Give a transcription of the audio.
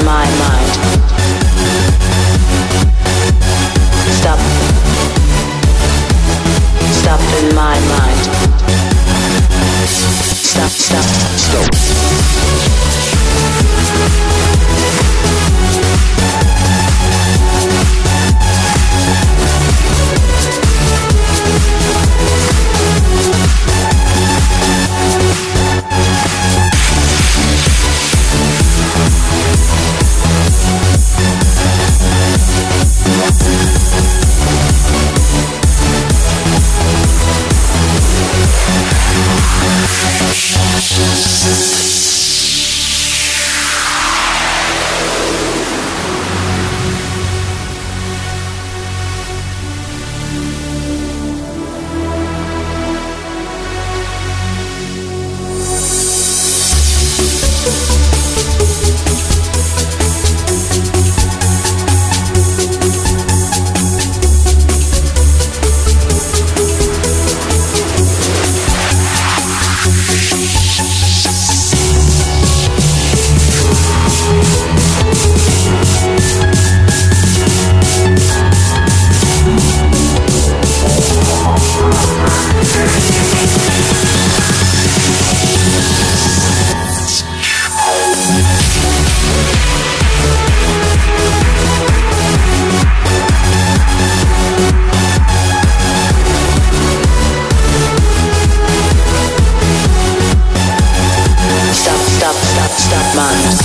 my mind. Stop,